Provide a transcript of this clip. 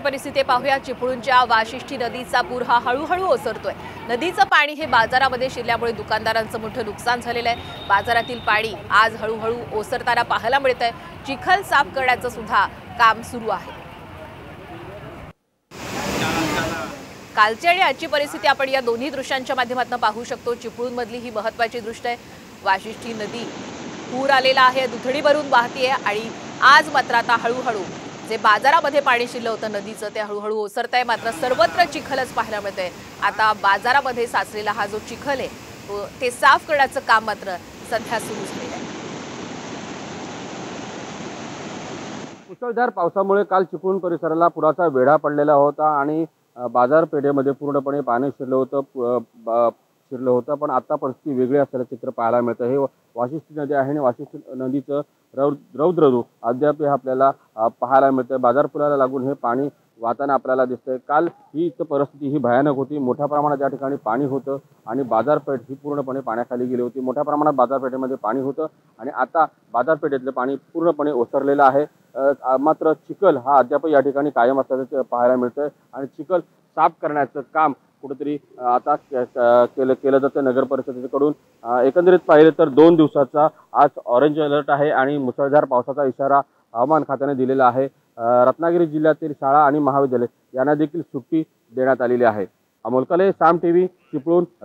परिस्थिती पाहूया. चिपळूणच्या वाशिष्ठी नदीचा पूर हा हळूहळू ओसरतोय. नदीचं पाणी हे बाजारामध्ये शिरल्यामुळे दुकानदारांचं मोठं नुकसान झालेलं आहे. बाजारातील पाणी आज हळूहळू ओसरताना पाहायला मिळत आहे चिखल साफ करण्याचं सुद्धा काम सुरू आहे. कालची आणि आजची परिस्थिती आपण या दोन्ही दृश्यांच्या माध्यमातून पाहू शकतो. चिपळूणमधली ही महत्वाची दृष्ट आहे. वाशिष्ठी नदी पूर आलेला आहे दुथडी भरून वाहतीये आणि आज मात्र आता हळूहळू जे बाजारामध्ये पाणी शिरलं होतं नदीचं ते हळूहळू ओसरत आहे मात्र सर्वत्र चिखलच पाहायला मिळतंय. आता बाजारामध्ये साचलेला हा जो चिखल आहे तो ते साफ करण्याचं काम मात्र सध्या सुरू झालेलं आहे. मुसळधार पावसामुळे काल चिपळूण परिसराला पुराचा वेढा पडलेला होता आणि बाजारपेठेमध्ये पूर्णपणे पाणी शिरलं होतं. शिरलं होतं. पण आता परिस्थिती वेगळी असल्याचं चित्र पाहायला मिळतं. हे वाशिष्ठी नदी आहे आणि वाशिष्ठी नदीचं रौ रौद्र रूप अद्याप हे आपल्याला पाहायला मिळतं बाजारपुराला लागून हे पाणी वाहताना आपल्याला दिसतंय. काल ही इथं परिस्थिती ही भयानक होती. मोठ्या प्रमाणात या ठिकाणी पाणी होतं आणि बाजारपेठ ही पूर्णपणे पाण्याखाली गेली होती. मोठ्या प्रमाणात बाजारपेठेमध्ये पाणी होतं आणि आता बाजारपेठेतलं पाणी पूर्णपणे ओसरलेलं आहे. मात्र चिखल हा अद्याप या ठिकाणी कायम असल्याचं पाहायला मिळतंय. आणि चिखल साफ करण्याचं काम कुठेतरी आता के- केलं केलं जातं नगर परिषदेकडून. एकंदरीत पाहिलं तर दोन दिवसाचा आज ऑरेंज अलर्ट आहे आणि मुसळधार पावसाचा इशारा हवामान खात्याने दिलेला आहे. रत्नागिरी जिल्ह्यातील शाळा आणि महाविद्यालय यांना देखील सुट्टी देण्यात आलेली आहे. अमोल साम साम टीव्ही चिपळूण